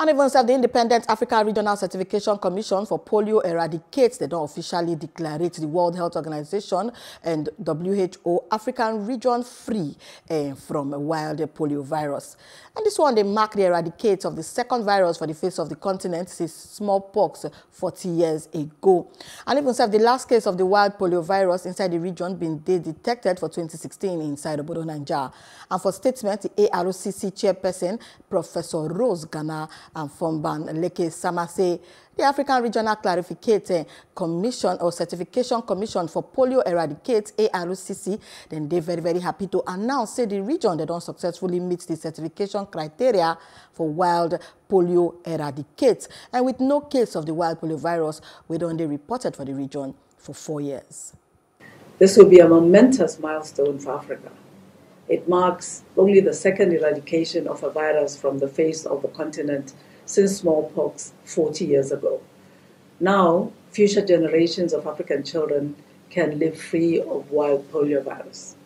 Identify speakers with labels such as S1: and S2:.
S1: And even if the Independent African Regional Certification Commission for Polio eradicates, they don't officially declare it the World Health Organization and WHO African region free uh, from wild polio virus. And this one, they mark the eradicate of the second virus for the face of the continent since smallpox 40 years ago. And even if the last case of the wild polio virus inside the region been detected for 2016 inside Obodo. And for statement, the ARCC chairperson, Professor Rose Gana, and Fomban Leke Samase, the African Regional Clarification Commission or Certification Commission for Polio Eradicate, ARCC, then they're very, very happy to announce say the region they don't successfully meet the certification criteria for wild polio eradicate. And with no case of the wild polio virus, we don't reported for the region for four years.
S2: This will be a momentous milestone for Africa. It marks only the second eradication of a virus from the face of the continent since smallpox 40 years ago. Now, future generations of African children can live free of wild polio virus.